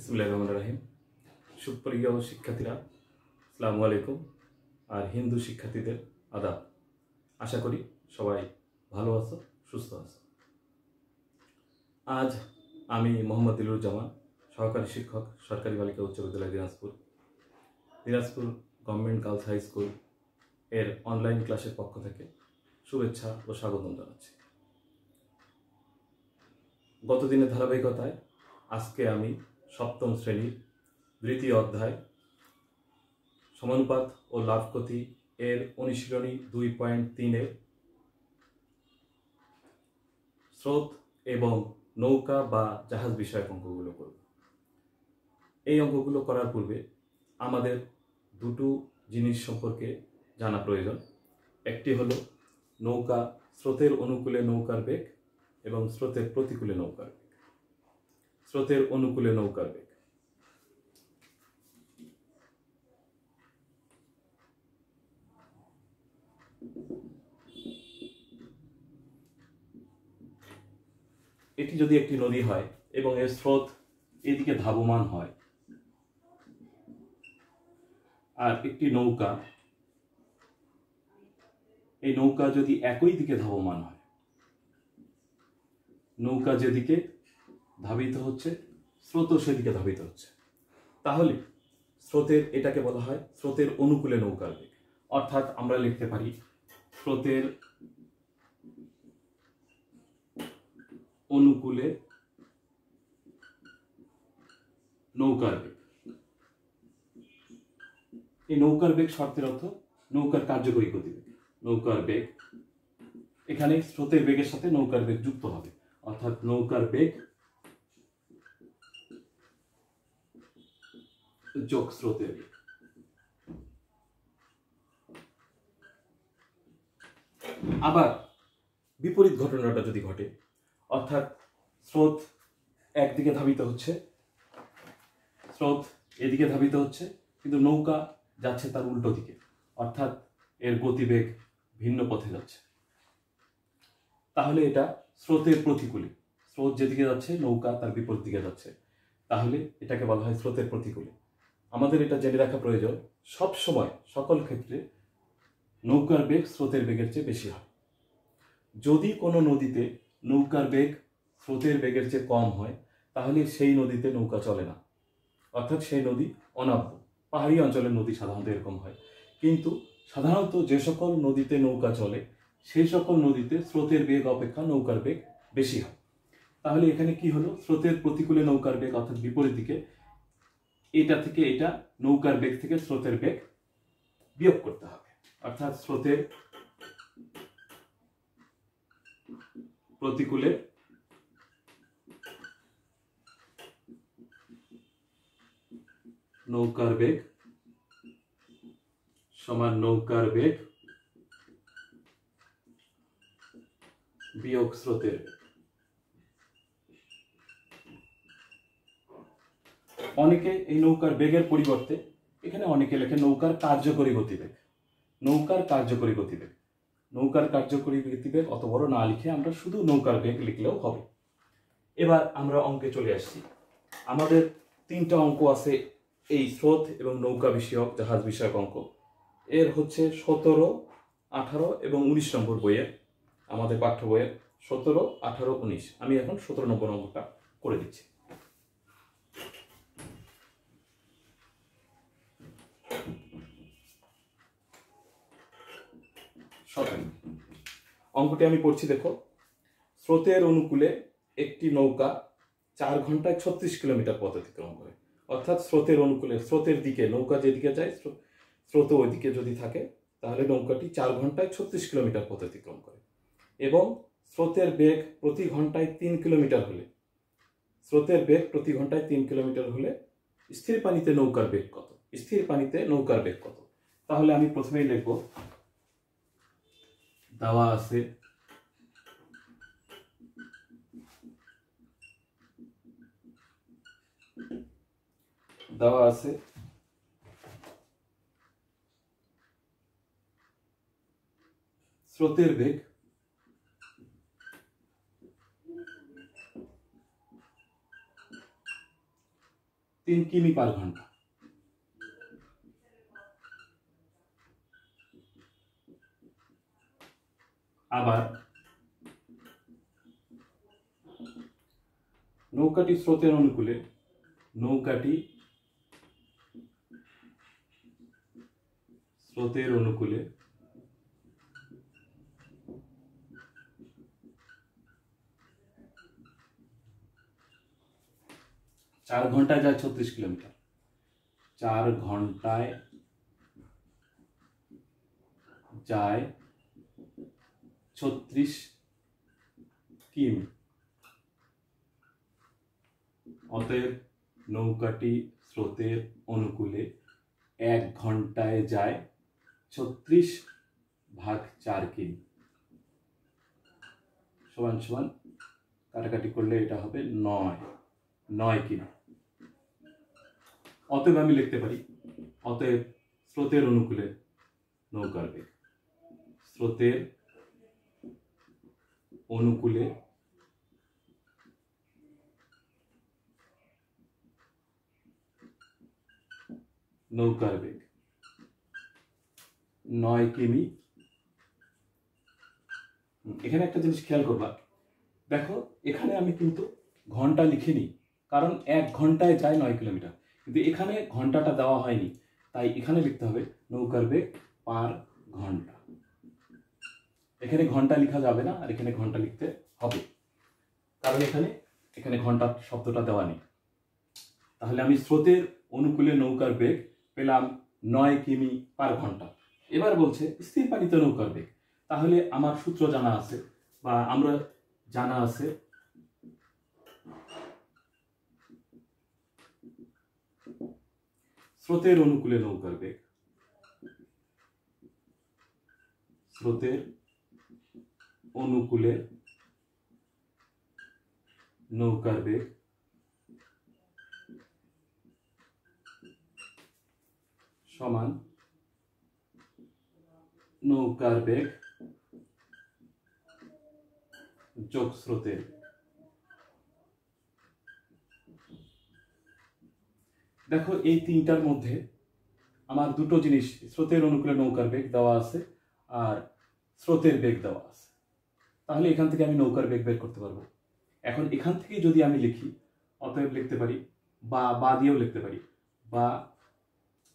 বিসমুল্লাহ রহমান রাহিম সুপ্রিয় শিক্ষার্থীরা, আসসালামু আলাইকুম। আর হিন্দু শিক্ষার্থীদের আদাব। আশা করি সবাই ভালো আছো, সুস্থ আছো। আজ আমি মোহাম্মদ দিলুরুজ্জামান, সহকারী শিক্ষক, সরকারি বালিকা উচ্চ বিদ্যালয় Dinajpur Dinajpur government girls high স্কুলের অনলাইন ক্লাসের পক্ষ থেকে শুভেচ্ছা ও স্বাগতম জানাচ্ছি। গতদিনের ধারাবাহিকতায় আজকে আমি সপ্তম শ্রেণির দ্বিতীয় অধ্যায়, সমানুপাত ও লাভ ক্ষতি এর অনুশীলনী দুই পয়েন্ট তিনে স্রোত এবং নৌকা বা জাহাজ বিষয়ক অঙ্কগুলো করব। এই অঙ্কগুলো করার পূর্বে আমাদের দুটো জিনিস সম্পর্কে জানা প্রয়োজন। একটি হলো নৌকা স্রোতের অনুকূলে নৌকার বেগ এবং স্রোতের প্রতিকূলে নৌকার। স্রোতের অনুকূলে নৌকার বেগ। এটি যদি একটি নদী হয় এবং এর স্রোত এদিকে ধাবমান হয়, আর একটি নৌকা, এই নৌকা যদি একই দিকে ধাবমান হয়, নৌকা যেদিকে ধাবিত হচ্ছে, স্রোতও সেদিকে ধাবিত হচ্ছে। তাহলে স্রোতের এটাকে বলা হয় স্রোতের অনুকূলে নৌকার বেগ। অর্থাৎ আমরা লিখতে পারি স্রোতের অনুকূলে নৌকার বেগ। এই নৌকার বেগ শর্তের অর্থ নৌকার কার্যকরী গতিবেগ। নৌকার বেগ, এখানে স্রোতের বেগের সাথে নৌকার বেগ যুক্ত হবে। অর্থাৎ নৌকার বেগ যোগ স্রোতের আবার বিপরীত ঘটনাটা যদি ঘটে, অর্থাৎ স্রোত একদিকে ধাবিত হচ্ছে, স্রোত এদিকে ধাবিত হচ্ছে, কিন্তু নৌকা যাচ্ছে তার উল্টো দিকে, অর্থাৎ এর গতিবেগ ভিন্ন পথে যাচ্ছে। তাহলে এটা স্রোতের প্রতিকূলে। স্রোত যেদিকে যাচ্ছে, নৌকা তার বিপরীত দিকে যাচ্ছে। তাহলে এটাকে বলা হয় স্রোতের প্রতিকূলে। আমাদের এটা জেনে রাখা প্রয়োজন, সব সময়, সকল ক্ষেত্রে নৌকার বেগ স্রোতের বেগের চেয়ে বেশি হয়। যদি কোনো নদীতে নৌকার বেগ স্রোতের বেগের চেয়ে কম হয়, তাহলে সেই নদীতে নৌকা চলে না। অর্থাৎ সেই নদী অনাব্য পাহাড়ি অঞ্চলের নদী সাধারণত এরকম হয়। কিন্তু সাধারণত যে সকল নদীতে নৌকা চলে, সেই সকল নদীতে স্রোতের বেগ অপেক্ষা নৌকার বেগ বেশি হয়। তাহলে এখানে কি হলো? স্রোতের প্রতিকূলে নৌকার বেগ অর্থাৎ বিপরীত দিকে এটা থেকে এটা নৌকার বেগ থেকে স্রোতের বেগ বিয়োগ করতে হবে। অর্থাৎ স্রোতের প্রতিকূলে নৌকার বেগ সমান নৌকার বেগ বিয়োগ স্রোতের বেগ। অনেকে এই নৌকার বেগের পরিবর্তে এখানে অনেকে লেখে নৌকার কার্যকরী গতিবেগ। নৌকার কার্যকরী গতিবেগ। নৌকার কার্যকরী গতিবেগ অত বড় না লিখে আমরা শুধু নৌকার বেগ লিখলেও হবে। এবার আমরা অঙ্কে চলে আসছি। আমাদের তিনটা অঙ্ক আছে এই স্রোত এবং নৌকা বিষয়ক জাহাজ বিষয়ক অঙ্ক। এর হচ্ছে সতেরো, আঠারো এবং উনিশ নম্বর বইয়ের, আমাদের পাঠ্য বইয়ের সতেরো, আঠারো, উনিশ। আমি এখন সতেরো নম্বর অঙ্কটা করে দিচ্ছি। সতেরো অঙ্কটি আমি পড়ছি, দেখো। স্রোতের অনুকূলে একটি নৌকা চার ঘন্টায় ছত্রিশ কিলোমিটার পথ অতিক্রম করে। অর্থাৎ স্রোতের অনুকূলে, স্রোতের দিকে, নৌকা যেদিকে যায় স্রোত ওইদিকে যদি থাকে, তাহলে নৌকাটি চার ঘন্টায় ছত্রিশ কিলোমিটার পথ অতিক্রম করে। এবং স্রোতের বেগ প্রতি ঘন্টায় তিন কিলোমিটার হলে, স্রোতের বেগ প্রতি ঘন্টায় তিন কিলোমিটার হলে স্থির পানিতে নৌকার বেগ কত? স্থির পানিতে নৌকার বেগ কত? তাহলে আমি প্রথমেই লিখব দেওয়া আছে দেওয়া আছে স্রোতের বেগ তিন কিমি পার ঘণ্টা আবার নৌকাটি স্রোতের অনুকূলে নৌকাটি স্রোতের অনুকূলে চার ঘন্টায় যায় ছত্রিশ কিলোমিটার। চার ঘন্টায় যায় ছত্রিশ কিমি। অতএব নৌকাটি স্রোতের অনুকূলে এক ঘন্টায় যায় ছত্রিশ ভাগ চার কিমি। সমান সমান কাটাকাটি করলে এটা হবে নয় নয় কিমি। অতএব আমি লিখতে পারি, অতএব স্রোতের অনুকূলে নৌকার বেগ। স্রোতের অনুকূলে নৌকার বেগ। নয় কিমি। এখানে একটা জিনিস খেয়াল করবা। দেখো, এখানে আমি কিন্তু ঘণ্টা লিখিনি, কারণ এক ঘন্টায় যায় নয় কিলোমিটার। কিন্তু এখানে ঘন্টাটা দেওয়া হয়নি, তাই এখানে লিখতে হবে নৌকার বেগ পার ঘণ্টা। এখানে ঘণ্টা লেখা যাবে না, আর এখানে ঘণ্টা লিখতে হবে। কারণ এখানে এখানে ঘণ্টা শব্দটা দেওয়া নেই। তাহলে আমি স্রোতের অনুকূলে নৌকার বেগ পেলাম নয় কিমি পার ঘণ্টা। এবার বলছে, স্থির পানিতে নৌকার বেগ। তাহলে আমার সূত্র জানা আছে, বা আমরা জানা আছে, স্রোতের অনুকূলে নৌকার বেগ। স্রোতের অনুকূলে নৌকার বেগ। সমান নৌকার বেগ যোগ স্রোতের দেখো, এই তিনটার মধ্যে আমার দুটো জিনিস স্রোতের অনুকূলে নৌকার বেগ দেওয়া আছে আর স্রোতের বেগ দেওয়া আছে। তাহলে এখান থেকে আমি নৌকার বেগ বের করতে পারব। এখন এখান থেকে যদি আমি লিখি, অতএব লিখতে পারি, বা বা দিয়েও লিখতে পারি, বা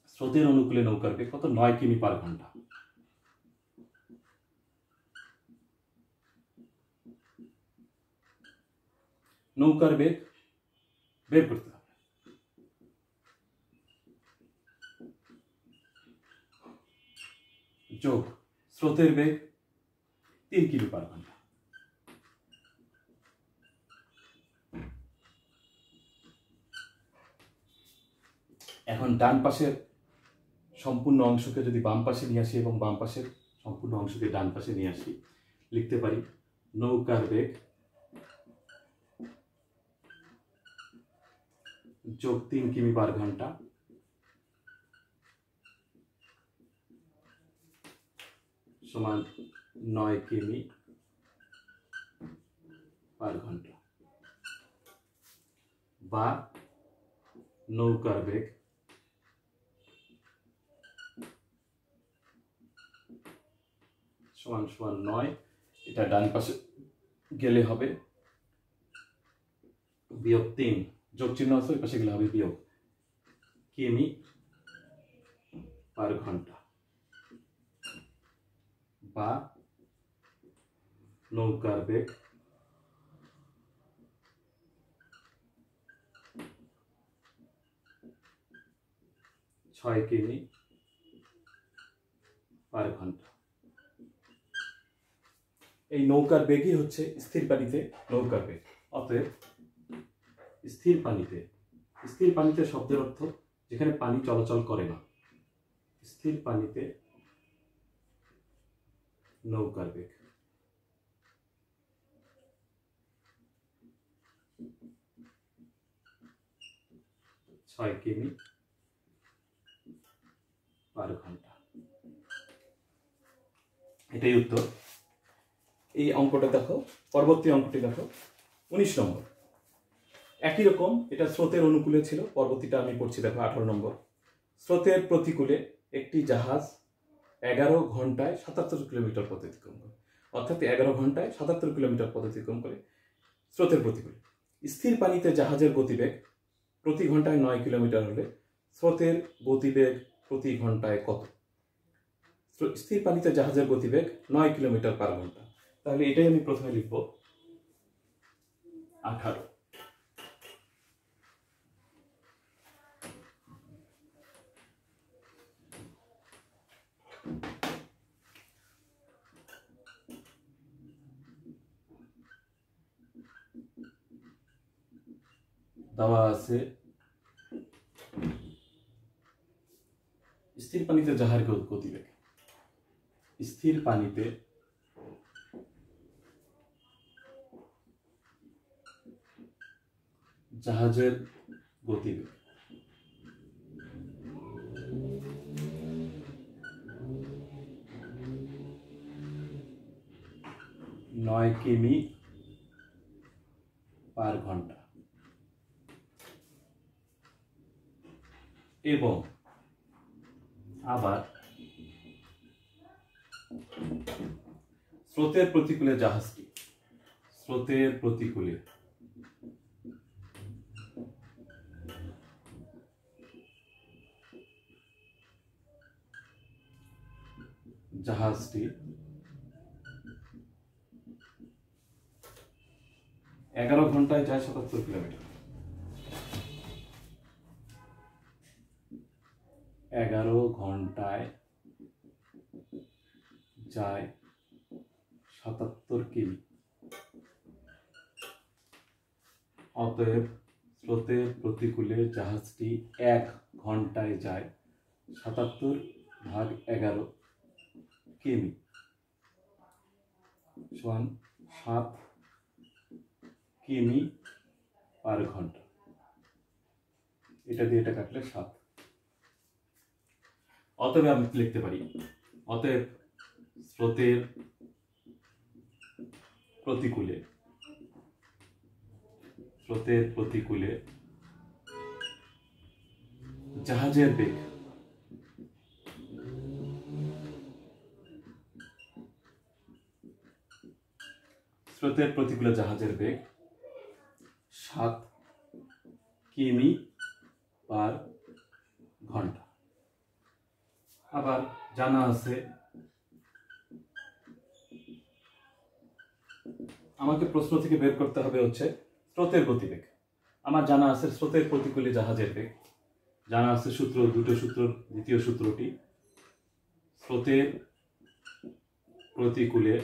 স্রোতের অনুকূলে নৌকার বেগ কত? নয় কিমি পার ঘণ্টা। নৌকার বেগ বের করতে হবে। যোগ, স্রোতের বেগ তিন কিমি পার ঘণ্টা। এখন ডান পাশের সম্পূর্ণ অংশকে যদি বাম পাশে নিয়ে আসি এবং বাম পাশের সম্পূর্ণ অংশকে ডান পাশে নিয়ে আসি, লিখতে পারি নৌকার বেগ যোগ তিন কিমি পার ঘণ্টা। সমান নয় কিমি পার ঘণ্টা। বা নৌকার বেগ সমান সমান নয়, এটা ডান পাশে গেলে হবে। বিয়োগ তিন, যোগ চিহ্ন আছে, ওই পাশে গেলে হবে বিয়োগ। কিমি পার ঘণ্টা। বা নৌকার বেগ ছয় কিমি পার ঘণ্টা। এই নৌকার বেগই হচ্ছে স্থির পানিতে নৌকার বেগ। অতএব স্থির পানিতে স্থির পানিতে শব্দের অর্থ যেখানে পানি চলাচল করে না। স্থির পানিতে নৌকার বেগ। ছয় কিমি পার ঘণ্টা। এটাই উত্তর। এই অঙ্কটা দেখো, পরবর্তী অঙ্কটি দেখো। উনিশ নম্বর। একই রকম, এটা স্রোতের অনুকূলে ছিল, পরবর্তীটা আমি পড়ছি দেখো আঠারো নম্বর। স্রোতের প্রতিকূলে একটি জাহাজ এগারো ঘন্টায় সাতাত্তর কিলোমিটার পথ অতিক্রম করে। অর্থাৎ এগারো ঘন্টায় সাতাত্তর কিলোমিটার পথ অতিক্রম করে স্রোতের প্রতিকূলে। স্থির পানিতে জাহাজের গতিবেগ প্রতি ঘন্টায় নয় কিলোমিটার হলে স্রোতের গতিবেগ প্রতি ঘন্টায় কত? স্থির পানিতে জাহাজের গতিবেগ নয় কিলোমিটার পার ঘণ্টা। তাহলে এটাই আমি প্রথমে লিখব। আঠারো। দেওয়া আছে স্থির পানিতে জাহাজ গতিবেগ। স্থির পানিতে জাহাজের গতিবেগ নয় কিমি পার ঘণ্টা। এবং আবার স্রোতের প্রতিকূলে জাহাজটি স্রোতের প্রতিকূলে জাহাজটি এগারো ঘন্টায় যায় সাতাত্তর কিলোমিটার। এগারো ঘন্টায় যায় সাতাত্তর কিমি। অতএব স্রোতের প্রতিকূলে জাহাজটি এক ঘন্টায় যায় সাতাত্তর ভাগ এগারো। কিমি? সমান সাত কিমি পার ঘণ্টা। এটা দিয়ে এটা কাটলে সাত। অতএব আমি লিখতে পারি? অতএব স্রোতের প্রতিকূলে স্রোতের প্রতিকূলে জাহাজের বেগ স্রোতের প্রতিকূলে জাহাজের বেগ সাত কিমি পার ঘণ্টা। আবার জানা আছে, আমাকে প্রশ্ন থেকে বের করতে হবে হচ্ছে স্রোতের গতিবেগ। আমার জানা আছে স্রোতের প্রতিকূলে জাহাজের বেগ। জানা আছে সূত্র, দুটো সূত্র, দ্বিতীয় সূত্রটি। স্রোতের প্রতিকূলে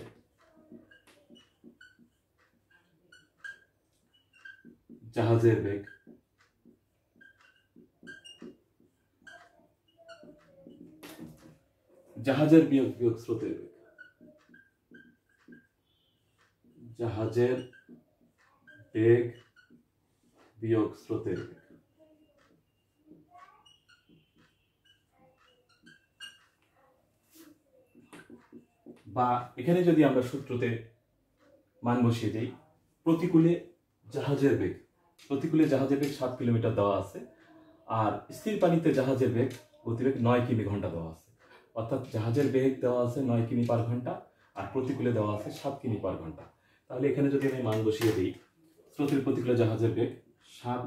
জাহাজের বেগ। জাহাজের বিয়োগ বিয়োগ স্রোতের বেগ। জাহাজের বেগ, বিয়োগ স্রোতের বেগ। বা এখানে যদি আমরা সূত্রতে মান বসিয়ে দিই, প্রতিকূলে জাহাজের বেগ। প্রতিকূলে জাহাজের বেগ সাত কিলোমিটার দেওয়া আছে, আর স্থির পানিতে জাহাজের বেগ, গতিবেগ নয় কিমি ঘণ্টা দেওয়া আছে। অর্থাৎ জাহাজের বেগ দেওয়া আছে নয় কিমি পার ঘণ্টা, আর প্রতিকূলে দেওয়া আছে সাত কিমি পার ঘণ্টা। তাহলে এখানে যদি আমি মান বসিয়ে দিই, স্রোতের প্রতিকূলে জাহাজের বেগ সাত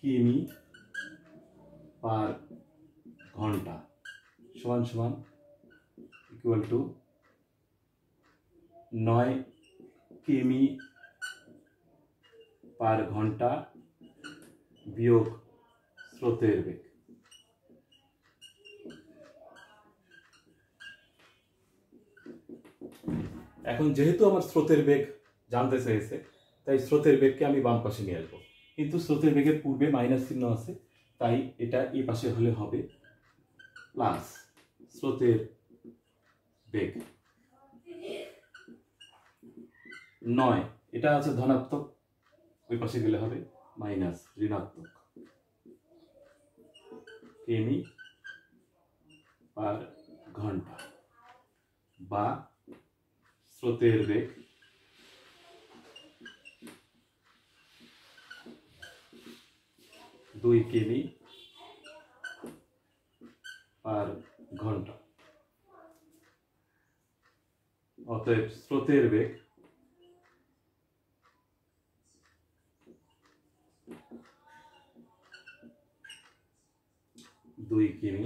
কিমি পার ঘণ্টা সমান সমান ইকুয়াল টু নয় কিমি পার ঘণ্টা বিয়োগ স্রোতের বেগ। এখন যেহেতু আমার স্রোতের বেগ জানতে চেয়েছে তাই স্রোতের বেগকে আমি বাম পাশে নিয়ে আসব। কিন্তু স্রোতের বেগের পূর্বে মাইনাস চিহ্ন আছে, তাই এটা এই পাশে হলে হবে প্লাস স্রোতের বেগ। নয়, এটা আছে ধনাত্মক। ওই পাশে গেলে হবে মাইনাস ঋণাত্মক। কিমি পার ঘণ্টা বা স্রোতের বেগ দুই কেমি পার ঘণ্টা। অতএব স্রোতের বেগ দুই কিমি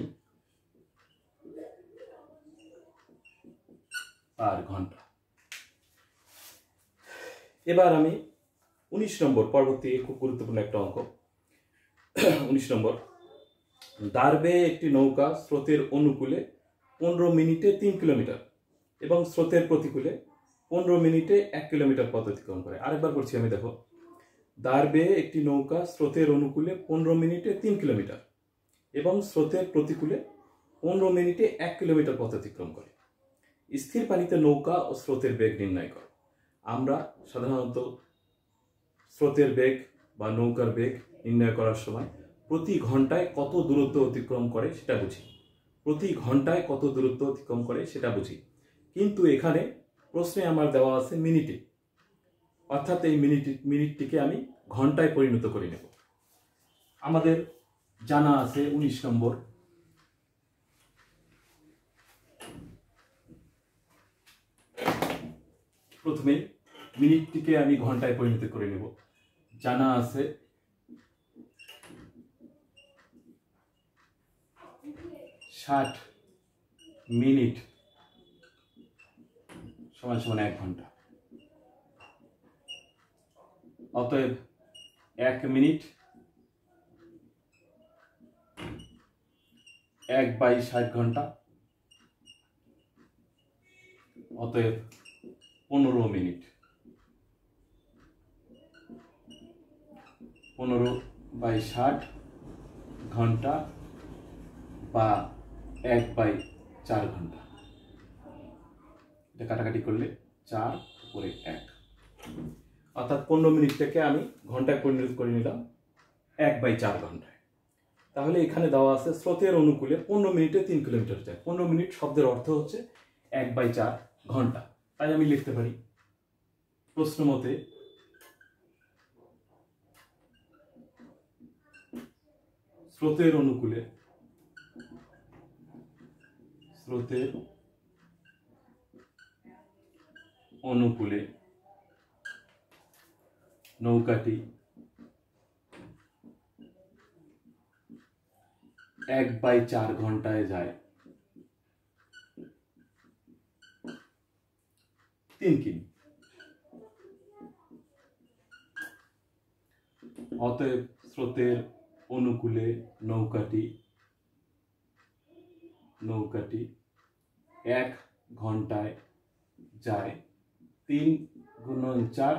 পার ঘণ্টা। এবার আমি উনিশ নম্বর পরবর্তী খুব গুরুত্বপূর্ণ একটা অঙ্ক। উনিশ নম্বর, দার্বে একটি নৌকা স্রোতের অনুকূলে পনেরো মিনিটে তিন কিলোমিটার এবং স্রোতের প্রতিকূলে পনেরো মিনিটে এক কিলোমিটার পথ অতিক্রম করে। আরেকবার করছি আমি, দেখো। দার্বে একটি নৌকা স্রোতের অনুকূলে পনেরো মিনিটে তিন কিলোমিটার। এবং স্রোতের প্রতিকূলে পনেরো মিনিটে এক কিলোমিটার পথ অতিক্রম করে। স্থির পানিতে নৌকা ও স্রোতের বেগ নির্ণয় করে। আমরা সাধারণত স্রোতের বেগ বা নৌকার বেগ নির্ণয় করার সময় প্রতি ঘন্টায় কত দূরত্ব অতিক্রম করে সেটা বুঝি। প্রতি ঘন্টায় কত দূরত্ব অতিক্রম করে সেটা বুঝি। কিন্তু এখানে প্রশ্নে আমার দেওয়া আছে মিনিটে। অর্থাৎ এই মিনিট, মিনিটটিকে আমি ঘন্টায় পরিণত করে নেব। আমাদের জানা আছে উনিশ নম্বর। প্রথমে মিনিটটিকে আমি ঘন্টায় পরিণত করে নেব। জানা আছে ষাট মিনিট সমান সমান এক ঘণ্টা। অতএব এক মিনিট এক বাই ষাট ঘণ্টা। অতএব পনেরো মিনিট। পনেরো বাই ষাট ঘণ্টা বা এক বাই চার ঘণ্টা। এটা কাটাকাটি করলে চার উপরে এক। অর্থাৎ পনেরো মিনিটটাকে আমি ঘন্টায় পরিণত করে নিলাম এক বাই চার ঘন্টায় তাহলে এখানে দেওয়া আছে স্রোতের অনুকূলে পনেরো মিনিটে তিন কিলোমিটার যায়। পনেরো মিনিট শব্দের অর্থ হচ্ছে এক বাই চার ঘণ্টা। তাই আমি লিখতে পারি, প্রশ্ন মতে স্রোতের অনুকূলে স্রোতের অনুকূলে নৌকাটি এক বাই চার ঘন্টায় যায়। তিন কিমি। অতএব স্রোতের অনুকূলে নৌকাটি নৌকাটি এক ঘন্টায় যায়। তিন গুণন চার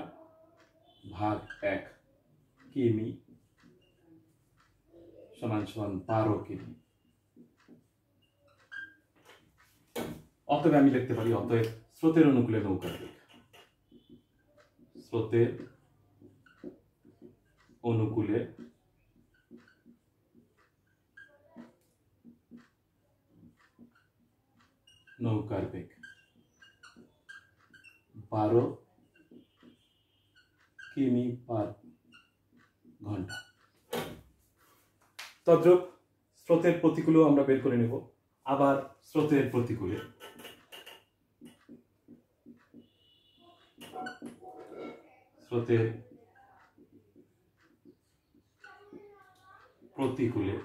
ভাগ এক কিমি। সমান সমান বারো কিমি অতএব আমি লিখতে পারি, অতএব স্রোতের অনুকূলে নৌকার বেগ স্রোতের অনুকূলে নৌকার বেগ বারো কিমি পার ঘণ্টা। তদ্রূপ স্রোতের প্রতিকূলেও আমরা বের করে নেব। আবার স্রোতের প্রতিকূলে। স্রোতের প্রতিকূলে।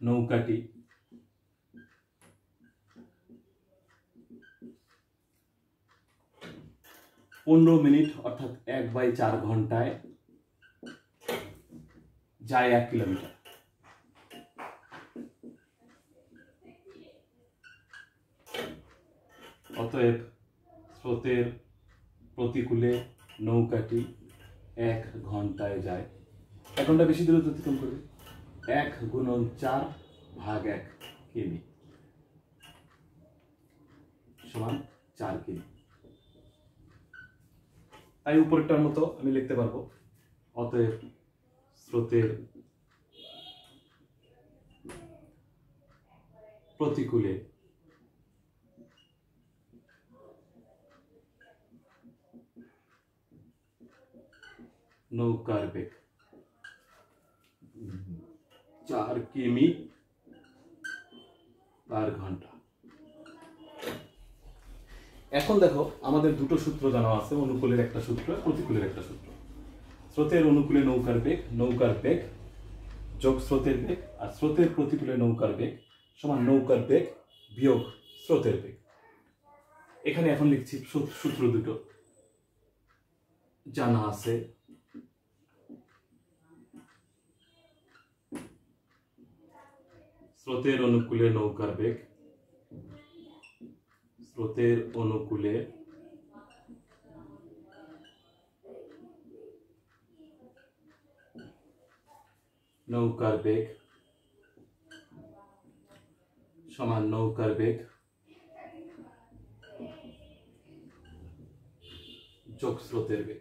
নৌকাটি পনেরো মিনিট, অর্থাৎ এক বাই চার ঘন্টায় যায় এক কিলোমিটার। অতএব স্রোতের প্রতিকূলে নৌকাটি এক ঘন্টায় যায়। এক ঘণ্টা বেশি দূরত্ব অতিক্রম করবে। এক গুণন চার ভাগ এক কিমি। সমান চার কিমি। তাই উপরেরটার মতো আমি লিখতে পারব। অতএব স্রোতের প্রতিকূলে নৌকার বেগ। চার কিমি পার ঘণ্টা। এখন দেখো, আমাদের দুটো সূত্র জানা আছে, অনুকূলের একটা সূত্র প্রতিকূলের একটা সূত্র। স্রোতের অনুকূলে নৌকার বেগ নৌকার বেগ যোগ স্রোতের বেগ, আর স্রোতের প্রতিকূলে নৌকার বেগ সমান নৌকার বেগ বিয়োগ স্রোতের বেগ। এখানে এখন লিখছি সূত্র দুটো। জানা আছে। স্রোতের অনুকূলে নৌকার বেগ স্রোতের অনুকূলে নৌকার বেগ সমান নৌকার বেগ যোগ স্রোতের বেগ।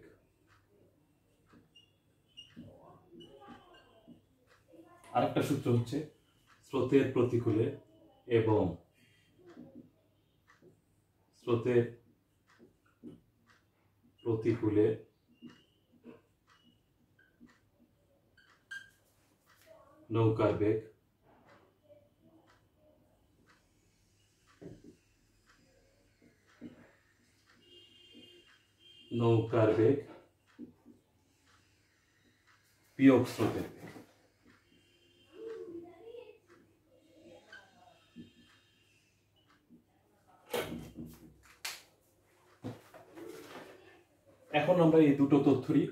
আরেকটা সূত্র হচ্ছে স্রোতের প্রতিকূলে এবং স্রোতের প্রতিকূলে নৌকার বেগ নৌকার বেগ বিয়োগ স্রোতের বেগ এখন আমরা এই দুটো তথ্যই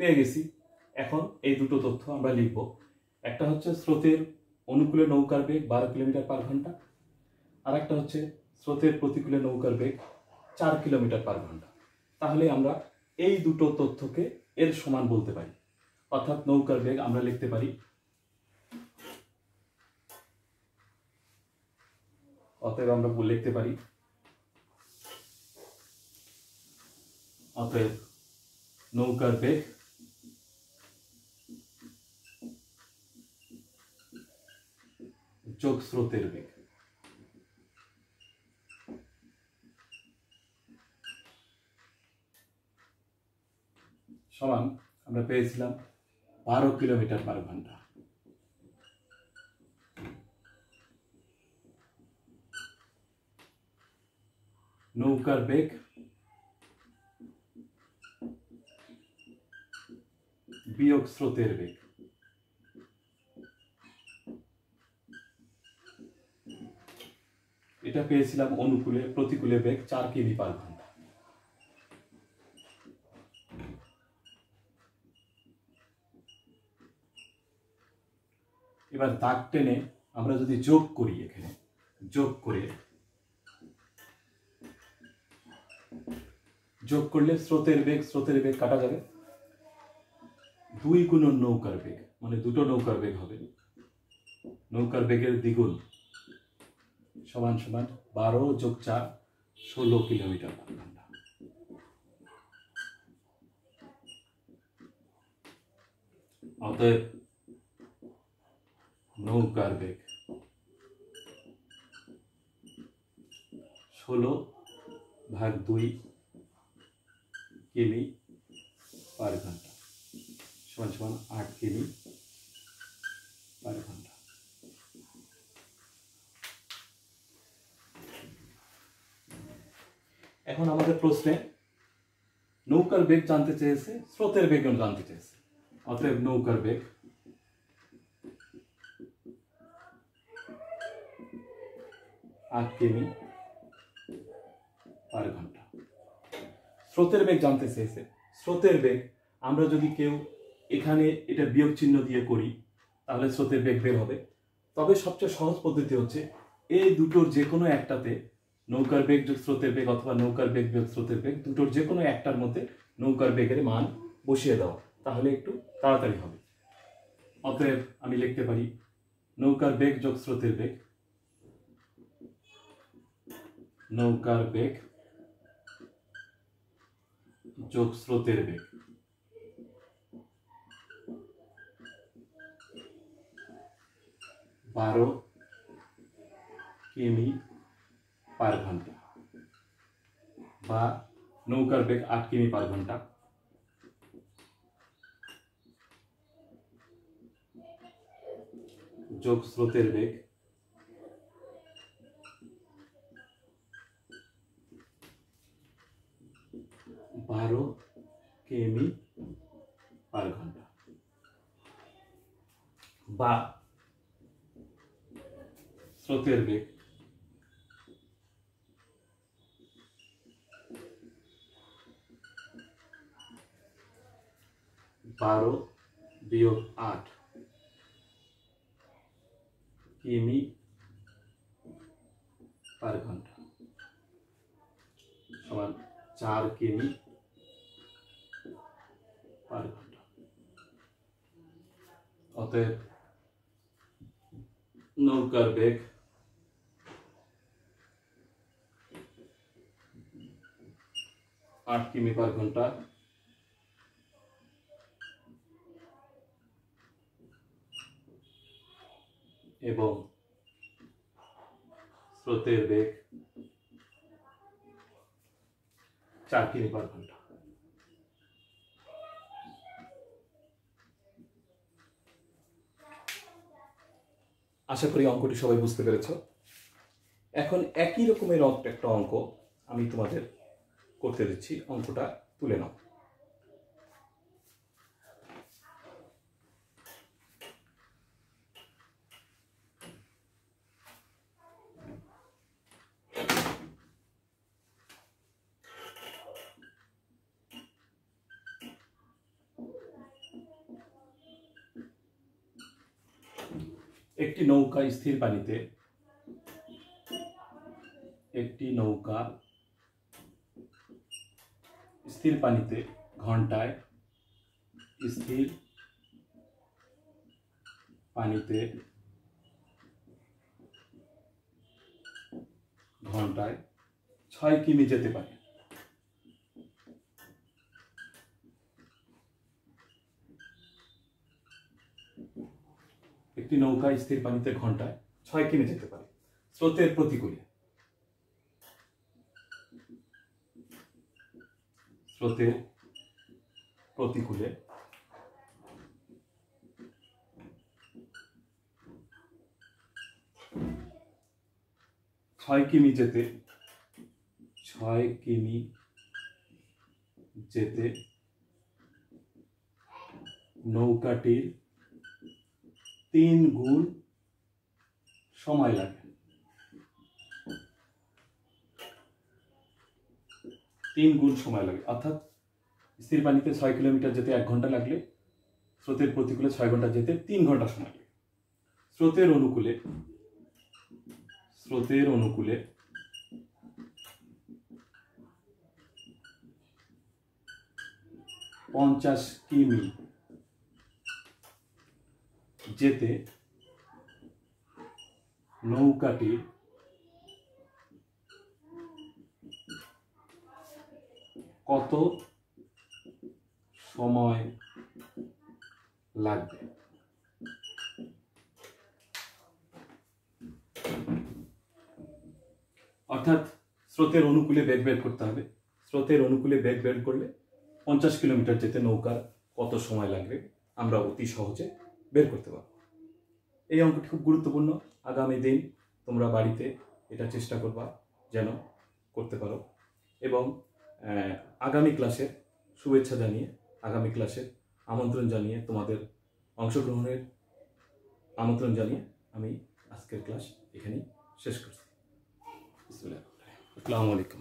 পেয়ে গেছি। এখন এই দুটো তথ্য আমরা লিখব। একটা হচ্ছে স্রোতের অনুকূলে নৌকার বেগ বারো কিলোমিটার পার ঘণ্টা। আর একটা হচ্ছে স্রোতের প্রতিকূলে নৌকার বেগ চার কিলোমিটার পার ঘণ্টা। তাহলে আমরা এই দুটো তথ্যকে এর সমান বলতে পারি। অর্থাৎ নৌকার বেগ আমরা লিখতে পারি অতএব আমরা লিখতে পারি অতএব নৌকার বেগ যোগ স্রোতের বেগ সমান আমরা পেয়েছিলাম বারো কিলোমিটার পার ঘণ্টা নৌকার বেগ বিয়োগ স্রোতের বেগ। এটা পেয়েছিলাম অনুকূলে, প্রতিকূলে বেগ চার কিমি পার ঘণ্টা। এবার দাগ টেনে আমরা যদি যোগ করি এখানে, যোগ করে, যোগ করলে স্রোতের বেগ স্রোতের বেগ কাটা যাবে। দুই গুণ নৌকার বেগ মানে দুটো নৌকার বেগ হবে। নৌকার বেগের দ্বিগুণ সমান সমান বারো যোগ চার, ষোলো কিলোমিটার অতএব নৌকার বেগ ষোলো ভাগ দুই কিমি পার ঘণ্টা। সমান আট কিমি পার ঘণ্টা। এখন আমাদের প্রশ্নে, নৌকার বেগ জানতে চেয়েছে, স্রোতের বেগ জানতে চেয়েছে? অতএব নৌকার বেগ। আট কিমি পার ঘণ্টা। স্রোতের বেগ জানতে চেয়েছে। স্রোতের বেগ, আমরা যদি কেউ এখানে এটা বিয়োগ চিহ্ন দিয়ে করি, তাহলে স্রোতের বেগ বের হবে। তবে সবচেয়ে সহজ পদ্ধতি হচ্ছে, এই দুটোর যে কোনো একটাতে নৌকার বেগ যোগ স্রোতের বেগ অথবা নৌকার বেগ যোগ স্রোতের বেগ, দুটোর যে কোনো একটার মধ্যে নৌকার বেগের মান বসিয়ে দেওয়া তাহলে একটু তাড়াতাড়ি হবে। অতএব আমি লিখতে পারি, নৌকার বেগ যোগ স্রোতের বেগ, নৌকার বেগ যোগ স্রোতের বেগ। बार किमी, पर घंटा। बा, नौकर बेग आठ किमी, पर घंटा। जो स्रोतर बेग। बारो, किमी, पर घंटा। बा স্রোতের বেগ বারো বিয়োগ আট কিমি পার ঘণ্টা সমান চার কিমি পার ঘণ্টা অতএব নৌকার আট কিমি পার ঘণ্টা। এবং স্রোতের বেগ চার কিমি পার ঘণ্টা। আশা করি অঙ্কটি সবাই বুঝতে পেরেছ। এখন একই রকমের একটা অঙ্ক আমি তোমাদের করতে দিচ্ছি অঙ্কটা তুলে নাও। একটি নৌকা স্থির পানিতে একটি নৌকা স্থির পানিতে ঘন্টায় স্থির পানিতে ঘন্টায় ছয় কিমি যেতে পারে। একটি নৌকা স্থির পানিতে ঘন্টায় ছয় কিমি যেতে পারে। স্রোতের প্রতিকূলে স্রোতের প্রতিকূলে। ছয় কিমি যেতে ছয় কিমি যেতে নৌকাটির তিন গুণ সময় লাগে। তিন গুণ সময় লাগে। অর্থাৎ স্থির পানিতে ছয় কিলোমিটার যেতে এক ঘণ্টা লাগলে, স্রোতের প্রতিকূলে ছয় ঘণ্টা যেতে তিন ঘণ্টা সময় লাগে। স্রোতের অনুকূলে স্রোতের অনুকূলে পঞ্চাশ কিমি যেতে নৌকাটির কত সময় লাগবে? অর্থাৎ স্রোতের অনুকূলে বেগ বের করতে হবে। স্রোতের অনুকূলে বেগ বের করলে পঞ্চাশ কিলোমিটার যেতে নৌকার কত সময় লাগবে আমরা অতি সহজে বের করতে পারব। এই অঙ্কটি খুব গুরুত্বপূর্ণ। আগামী দিন তোমরা বাড়িতে এটা চেষ্টা করবা যেন করতে পারো এবং আগামী ক্লাসের শুভেচ্ছা জানিয়ে আগামী ক্লাসের আমন্ত্রণ জানিয়ে তোমাদের অংশগ্রহণের আমন্ত্রণ জানিয়ে আমি আজকের ক্লাস এখানেই শেষ করছি। আসসালামু আলাইকুম।